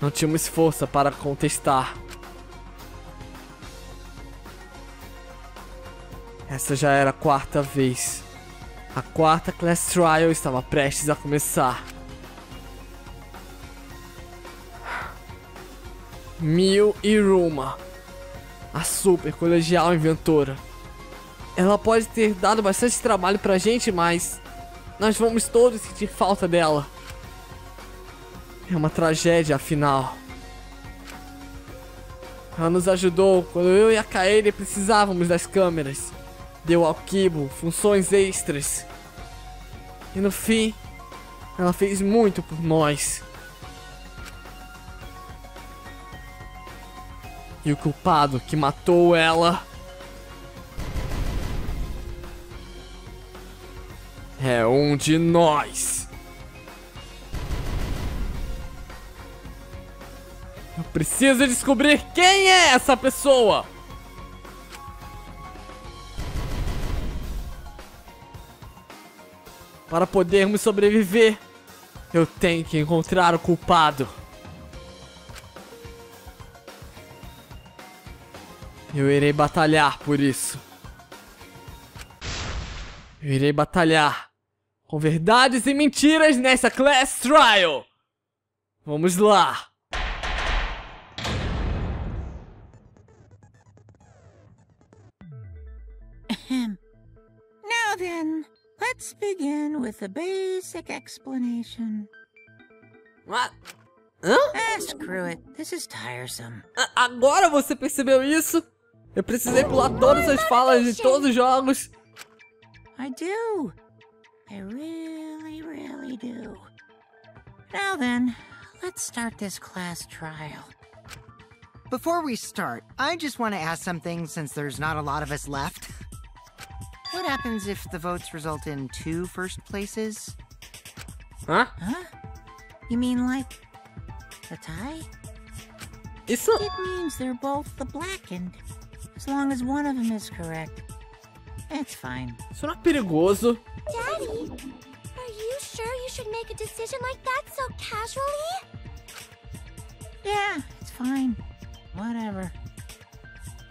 Não tínhamos força para contestar. Essa já era a quarta vez. A quarta Class Trial estava prestes a começar. Mil e Ruma, a super colegial inventora. Ela pode ter dado bastante trabalho pra gente, mas nós vamos todos sentir falta dela. É uma tragédia, afinal. Ela nos ajudou quando eu e a Kaede precisávamos das câmeras. Deu ao Kibo funções extras. E no fim, ela fez muito por nós. E o culpado que matou ela é um de nós. Eu preciso descobrir quem é essa pessoa. Para podermos sobreviver, eu tenho que encontrar o culpado. Eu irei batalhar por isso. Eu irei batalhar com verdades e mentiras nessa Class Trial. Vamos lá. Now then, let's begin with a basic explanation. What? Hã? Ah, screw it. This is tiresome. A- Agora você percebeu isso? Eu precisei pular todas as falas de todos os jogos. I do. I really, really do. Now then, let's start this class trial. Before we start, I just want to ask something since there's not a lot of us left. What happens if the votes result in two first places? Hã? Huh? You mean like a tie? Isso. It means they're both the blackened, as long as one of them is correct. It's fine. Isso não é perigoso. Daddy, are you sure you should make a decision like that so casually? Yeah, it's fine. Whatever.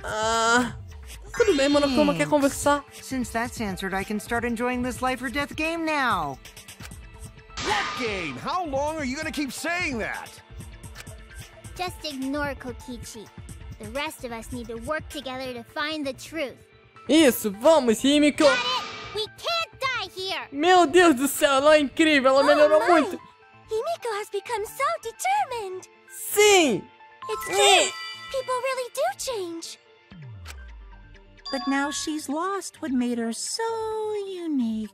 Ah. Tudo bem, Monochroma quer conversar. Since that's answered, I can start enjoying this life or death game now. What game? How long are you gonna keep saying that? Just ignore Kokichi. The rest of us need to work together to find the truth. Isso, vamos, Himiko. Got it? We can't die here! Meu Deus do céu, ela é incrível, ela melhorou my. muito. Himiko has become so determined. Sim! It's true. People really do change. But now she's lost what made her so unique.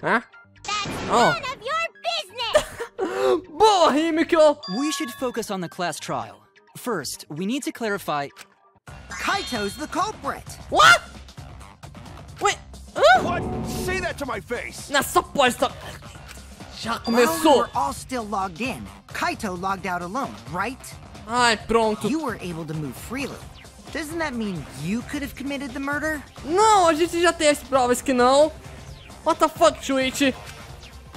Huh? That's Oh. none of your business! <laughs> Boa, Himiko! We should focus on the class trial. First, we need to clarify. Kaito's the culprit. What? Wait, hã? What? Say that to my face! Nessa pode Já While we começou. were all still logged in, Kaito logged out alone, right? Ai, pronto. You were able to move freely. Doesn't that mean you could have committed the murder? Não, a gente já tem as provas que não. What the fuck, Shuichi?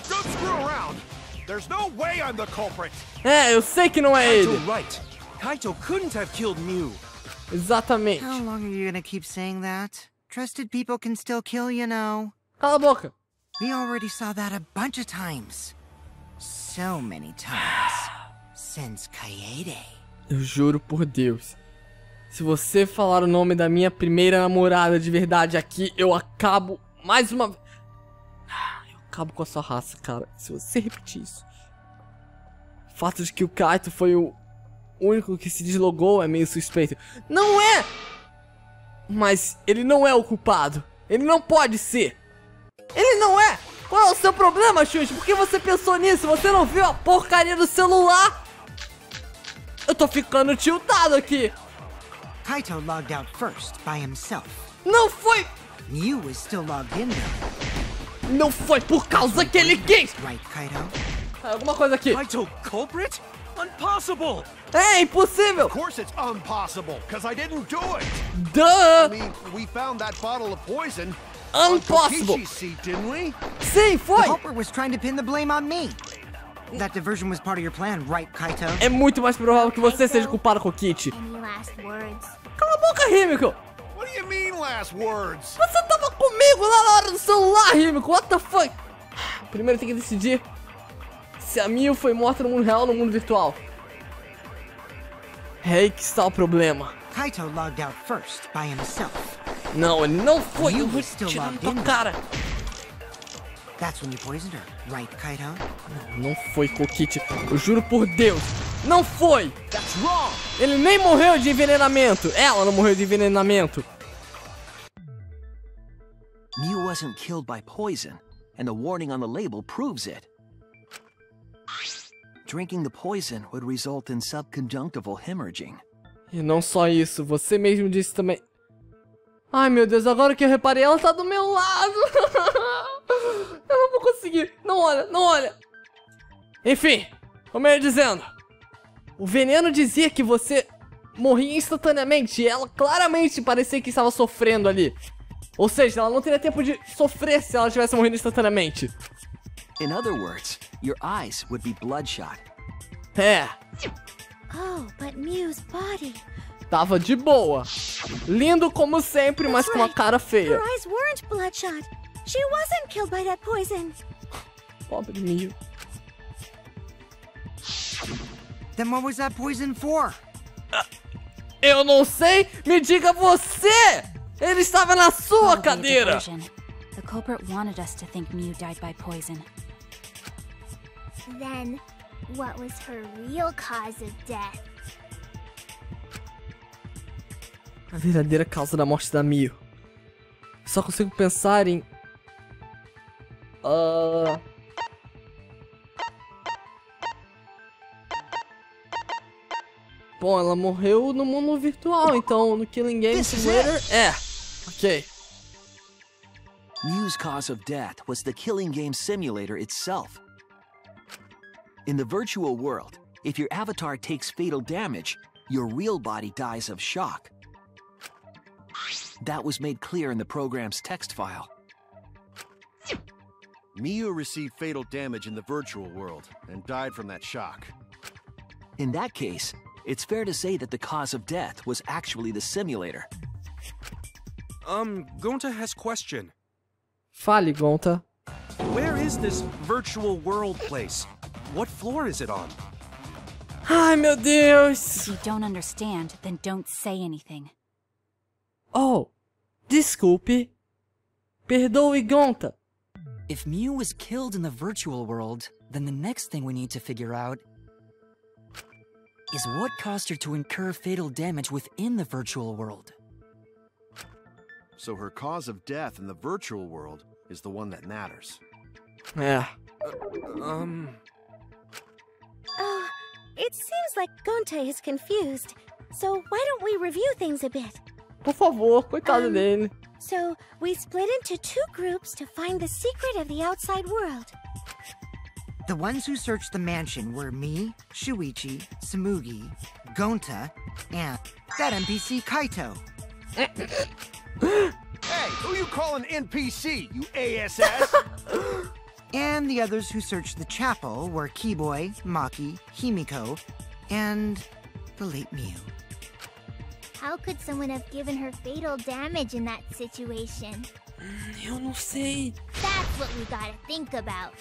Don't screw around! There's no way I'm the culprit! É, eu sei que não é ele. right. Kaito couldn't have killed Mew. Exatamente. How long are you gonna keep saying that? Trusted people can still kill, you know. Cala a boca. We already saw that a bunch of times. So many times. Since Kaede. Eu juro por Deus. Se você falar o nome da minha primeira namorada de verdade aqui, eu acabo mais uma vez. Eu acabo com a sua raça, cara. Se você repetir isso. O fato de que o Kaito foi o único que se deslogou é meio suspeito. Não é! Mas ele não é o culpado. Ele não pode ser. Ele não é! Qual é o seu problema, Xuxa? Por que você pensou nisso? Você não viu a porcaria do celular? Eu tô ficando tiltado aqui. Kaito logged out first by himself. Não foi. Mew was still logged in though. Não foi por causa que ele quis. Right, Kaito? Ah, alguma coisa aqui. Kaito culprit? Impossible! É impossível. Of course it's impossible, because I didn't do it! Duh. I mean, we found that bottle of poison on Impossible. Seat, didn't we? Sim, The foi. culprit was trying to pin the blame on me. É muito mais provável que você seja culpado com o Kit. Any last words? Cala a boca, Rímico. What do you mean, last words? Você tava comigo lá na hora do celular, Rímico. What the fuck? Primeiro tem que decidir se a Mil foi morta no mundo real ou no mundo virtual. É aí que está o problema. Kaito logged out first by himself. Não, ele não foi. You Eu vou were still tirar tua in. cara. That's when you poisoned her, right? Não foi Kokit. Eu juro por Deus. Não foi. Ele nem morreu de envenenamento. Ela não morreu de envenenamento. Mew wasn't killed by poison, and the warning on the label proves it. Drinking the poison would result in subconjunctival hemorrhaging. E não só isso, você mesmo disse também. Ai meu Deus, agora que eu reparei, ela tá do meu lado. <laughs> eu não vou conseguir. Não olha, não olha. Enfim, como eu ia dizendo, o veneno dizia que você morria instantaneamente e ela claramente parecia que estava sofrendo ali. Ou seja, ela não teria tempo de sofrer se ela tivesse morrido instantaneamente. In other words, your eyes would be bloodshot. É, Oh, but Mew's body. tava de boa. Lindo como sempre, mas com uma cara Her feia. eyes weren't bloodshot. She wasn't killed by that poison. Pobre Mio. Then what was that poison for? Eu não sei, me diga você! Ele estava na sua Probably cadeira! diversion. The culprit wanted us to think Mew died by poison. Then, what was her real cause of death? A verdadeira causa da morte da Mio. Só consigo pensar em. Ah. Bom, ela morreu no mundo virtual, então no Killing Game Simulator. É. Ok. Mew's cause of death was the killing game simulator itself. In the virtual world, if your avatar takes fatal damage, your real body dies of shock. That was made clear in the program's text file. Miu received fatal damage in the virtual world and died from that shock. In that case, it's fair to say that the cause of death was actually the simulator. Um, Gonta has question. Fale, Gonta. Where is this virtual world place? What floor is it on? Ai, meu Deus! If you don't understand, then don't say anything. Oh, desculpe. Perdoe, Gonta. If Mew was killed in the virtual world, then the next thing we need to figure out is what caused her to incur fatal damage within the virtual world. So her cause of death in the virtual world is the one that matters. É. Um, Oh, it seems like Gonta is confused. So why don't we review things a bit? Por favor, coitado um, dele. So we split into two groups to find the secret of the outside world. The ones who searched the mansion were me, Shuichi, Samugi, Gonta, and that NPC Kaito. <laughs> Hey, who you calling NPC, you ASS? <laughs> And the others who searched the chapel were Keyboy, Maki, Himiko, and the late Mew. How could someone have given her fatal damage in that situation? Mm, eu não sei. That's what we gotta think about.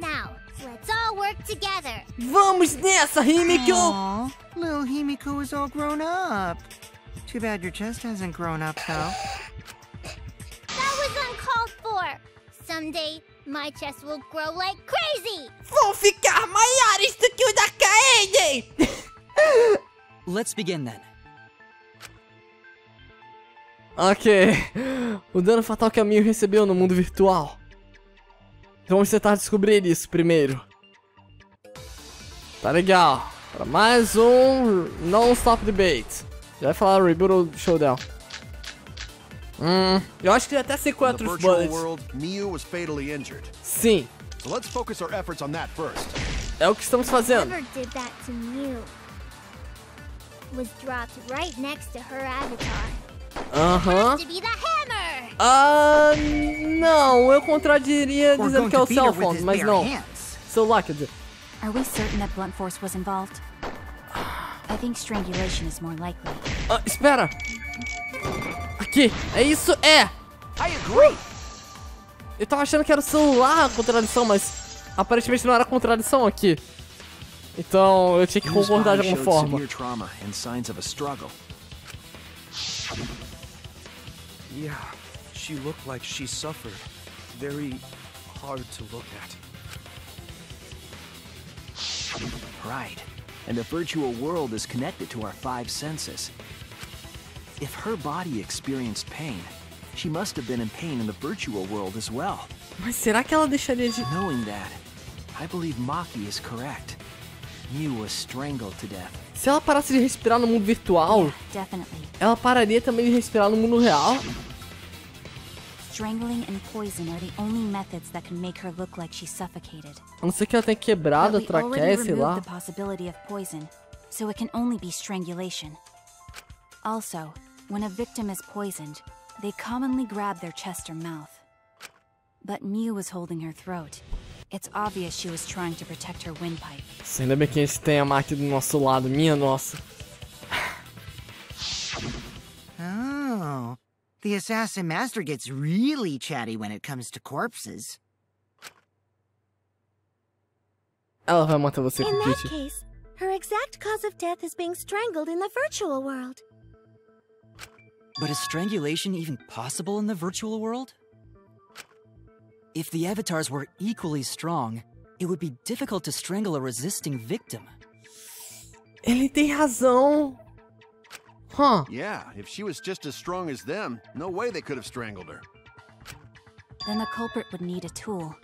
Now, let's all work together. Vamos nessa, Himiko! Aw, little Himiko is all grown up. Too bad your chest hasn't grown up, though. That was uncalled for. Someday, my chest will grow like crazy. Vão ficar maiores do que o da Kaeden! Let's begin then. Ok. O dano fatal que a Miu recebeu no mundo virtual. Então vamos tentar descobrir isso primeiro. Tá legal. Para mais um Non-Stop Debate. Já vai falar Reboot ou Showdown? Hum, eu acho que até sei qual é. Sim, So let's focus our efforts on that first. é o que estamos fazendo. Was dropped right next to her avatar. Aham. Ah, não, eu contradiria dizendo que é o cell phone, mas não. Celular, quer dizer. Are we certain that Blunt Force was involved? I think strangulation is more likely. Ah, espera! Aqui, é isso, é! I agree. Eu tava achando que era o celular a contradição, mas aparentemente não era contradição aqui. Então eu tinha que concordar de alguma forma. Yeah, she looked like she suffered. Very hard to look at. Right. And the virtual world is connected to our five senses. If her body experienced pain, she must have been in pain in the virtual world as well. Mas será que ela deixaria de. Knowing that, I believe Maki is correct. Mew was strangled to death. Se ela parasse de respirar no mundo virtual, ela pararia também de respirar no mundo real? Strangling and poison are the only methods that can make her look like suffocated. A não ser que ela tenha quebrado a traqueia, sei lá. the possibility of poison, so it can only be strangulation. Also, when a victim is poisoned, they commonly grab their chest or mouth. But Mew was holding her throat. It's obvious she was trying to protect her windpipe. Nossa, Ainda bem que a gente tem a máquina do nosso lado, minha nossa. Oh. The Assassin Master gets really chatty when it comes to corpses. Ela vai matar você In com that case, her exact cause of death is being strangled in the virtual world. But is strangulation even possible in the virtual world? If the avatars were equally strong, it would be difficult to strangle a resisting victim. Ele tem razão. Huh. Yeah, if she was just as strong as them, no way they could have strangled her. Then the culprit would need a tool.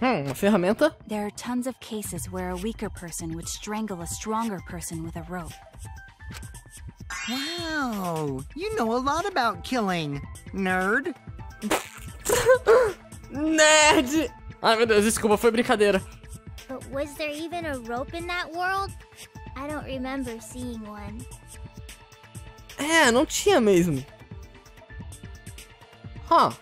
Hum, uma ferramenta? There are tons of cases where a weaker person would strangle a stronger person with a rope. Wow, you know a lot about killing, nerd. <laughs> Nerd! Ai meu Deus, desculpa, foi brincadeira. But was there even a rope in that world? I don't remember seeing one. É, não tinha mesmo. Huh.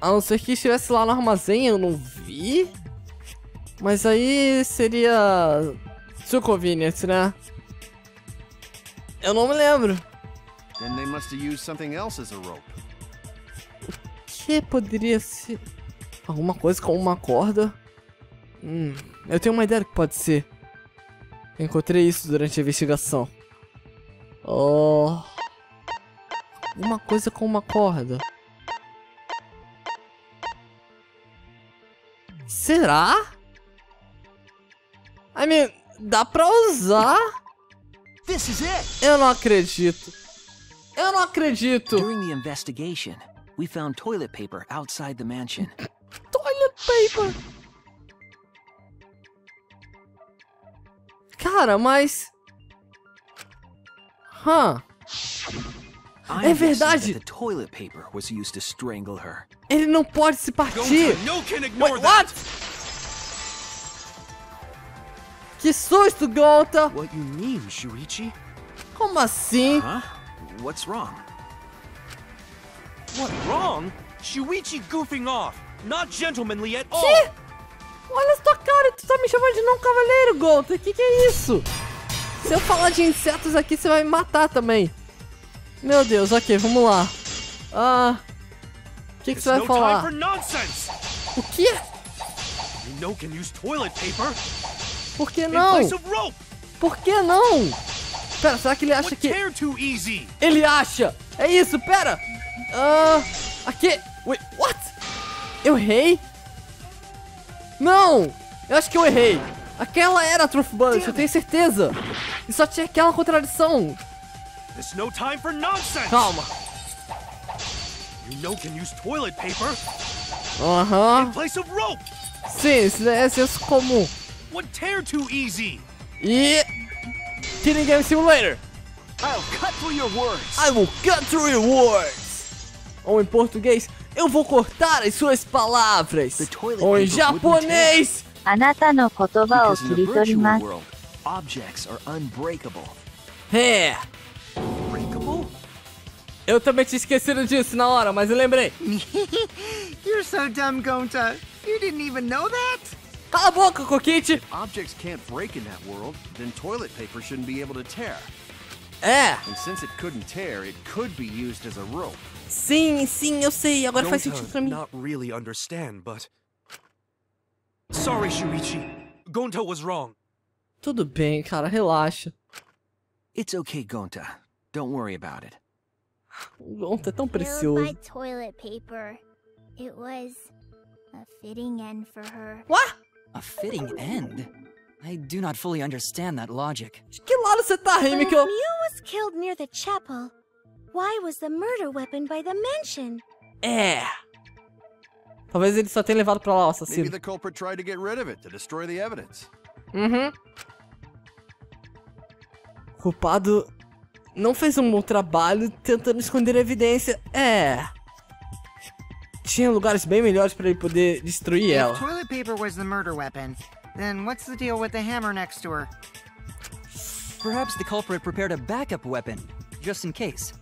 A não ser que estivesse lá no armazém, eu não vi. Mas aí seria. Too convenient, né? Eu não me lembro. Then they must have used something else as a rope. Que poderia ser. Alguma coisa com uma corda? Hum, eu tenho uma ideia do que pode ser. Encontrei isso durante a investigação. Oh. Uma coisa com uma corda. Será? I mean, dá pra usar? This is it! Eu não acredito. Eu não acredito. During the investigation, we found toilet paper outside the mansion. <coughs> Toilet paper. Cara, mas. Hã? I'm É verdade. The toilet paper was used to strangle her. Ele não pode se partir. No can ignore Wait, that. what? Que susto, Gonta! What you mean, Shuichi? Como assim? Huh? What's wrong? What wrong? Shuichi goofing off. Not gentlemanly at all. Que? Olha a tua cara, tu tá me chamando de não cavaleiro, Gonta. Que que é isso? Se eu falar de insetos aqui, você vai me matar também. Meu Deus, ok, vamos lá. Ah. O que, que você vai falar? time for nonsense. O quê? You know can use toilet paper Por que não? place of rope. Por que não? Pera, será que ele acha que. Ele acha! É isso, pera! Ah. Aqui. Wait, what? Eu errei? Não! Eu acho que eu errei. Aquela era a Truth Bunch, eu tenho certeza. E só tinha aquela contradição. There's no time for nonsense. Calma. You know can use toilet paper Aham. of rope. Sim, isso é senso comum. Would tear too easy. E. Killing Game Simulator. I'll cut through your words. I will cut through your words. Ou em português, eu vou cortar as suas palavras. Ou em japonês, Anata no kotoba É. Eu também tinha esquecido disso na hora, mas eu lembrei. <laughs> You're so dumb, Gonta. You didn't even know that? Cala a boca, Coquite! Objects can't break in that world, then toilet paper shouldn't be able to tear. É. And since it couldn't tear, it could be used as a rope. Sim, sim, eu sei. Agora faz sentido pra mim. not really understand, but sorry, Shuichi. Gonta was wrong. Tudo bem, cara, relaxa. It's okay, Gonta. Don't worry about it. O Gonta é tão precioso. by toilet paper. It was a fitting end for her. What? A fitting end? I do not fully understand that logic. De que lado você tá, if Himiko? Mew was killed near the chapel, why was the murder weapon by the mansion? É. Talvez ele só tenha levado pra lá o Maybe assassino. the culprit tried to get rid of it to destroy the evidence. Uhum. O culpado não fez um bom trabalho tentando esconder a evidência. É. Tinha lugares bem melhores pra ele poder destruir If ela. toilet paper was the murder weapon, then what's the deal with the hammer next to her? Perhaps the culprit prepared a backup weapon, just in case.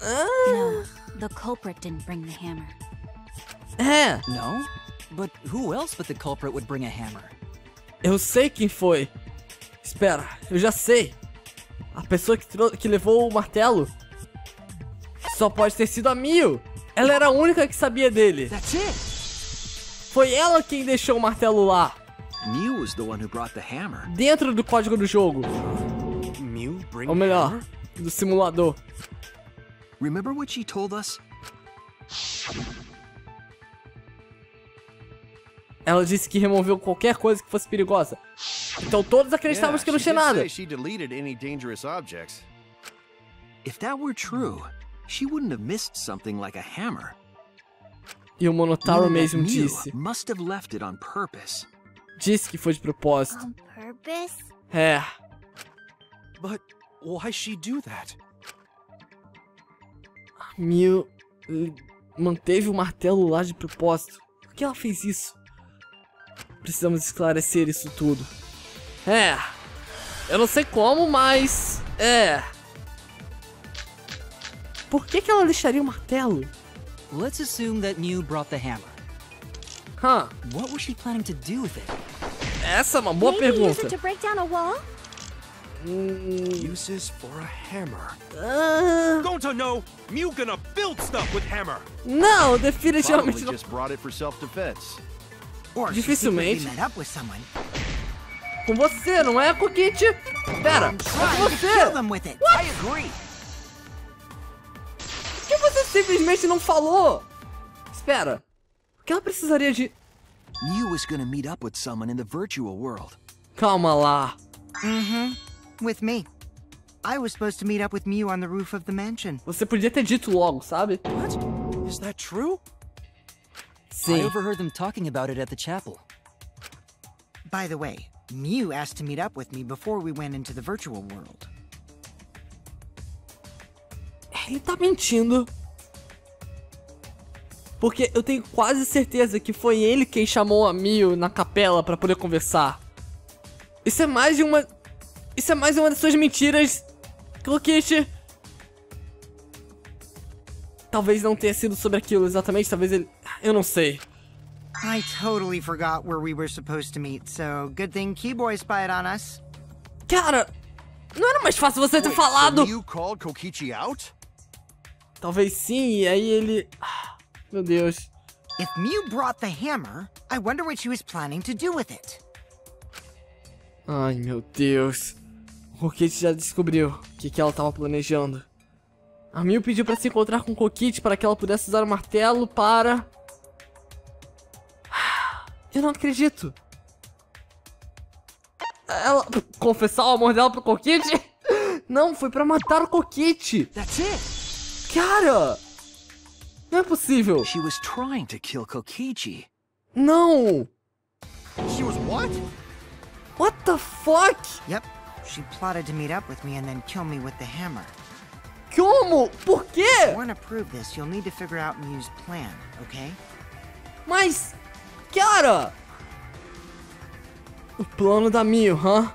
No, the culprit didn't bring the hammer. É, No? But who else but the culprit would bring a hammer? eu sei quem foi. Espera, eu já sei. A pessoa que, que levou o martelo só pode ter sido a Mio. Ela era a única que sabia dele. That's it! Foi ela quem deixou o martelo lá, Mew was the one who brought the hammer. dentro do código do jogo. Mew bring Ou melhor, do simulador. Remember what she told us? Ela disse que removeu qualquer coisa que fosse perigosa. Então todos acreditávamos que não she tinha did nada. say she deleted any dangerous objects. If that were true, she wouldn't have missed something like a hammer. E o that mesmo disse. Must have left it on purpose. Disse que foi de propósito. On purpose? É. But why she do that? Mil eh, manteve o martelo lá de propósito. Por que ela fez isso? Precisamos esclarecer isso tudo. É. Eu não sei como, mas. É. por que, que ela deixaria o martelo? Let's assume that Mew brought the hammer. Huh. What was she planning to do with it? Essa é uma boa Maybe use pergunta. Uses for a hammer. Gonta, no! Mew gonna build stuff with hammer! Não, definitivamente não. just brought it for self-defense. Dificilmente. met up with someone. Com você, não é, Kokite? Pera, é com você. agree. Por que você simplesmente não falou? Espera. Por que ela precisaria de... Mew was gonna meet up with someone in the virtual world. Calma lá. Mm-hmm. With me. I was supposed to meet up with Mew on the roof of the mansion. Você podia ter dito logo, sabe? What? Is that true? I Sim. overheard them talking about it at the chapel. By the way, Mew asked to meet up with me before we went into the virtual world. Ele tá mentindo. Porque eu tenho quase certeza que foi ele quem chamou a Mio na capela pra poder conversar. Isso é mais de uma. Isso é mais uma das suas mentiras, Kokite. Talvez não tenha sido sobre aquilo exatamente, talvez ele. Eu não sei. I totally forgot where we were supposed to meet, so good thing Keyboy spied on us. Cara, não era mais fácil você ter Wait, falado. So you called Kokichi out? Talvez sim, e aí ele. Ah, Meu Deus. If Mew brought the hammer, I wonder what she was planning to do with it. Ai, meu Deus. O Kokite já descobriu o que, que ela tava planejando. A Mil pediu pra se encontrar com o Kokite para que ela pudesse usar o martelo para... <sighs> Eu não acredito. Ela... Confessar o amor dela pro Kokite? <laughs> Não, foi pra matar o. That's it. Cara! Não é possível. She was trying to kill Kokichi. Não! She was what? What the fuck? Yep, she plotted to meet up with me and then kill me with the hammer. Como? Por quê? want to prove this, you'll need to figure out Mew's plan, okay? Mas, cara! O plano da Mio, hã?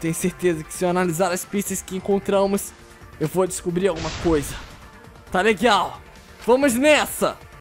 Tenho certeza que se eu analisar as pistas que encontramos, eu vou descobrir alguma coisa. Tá legal! Vamos nessa!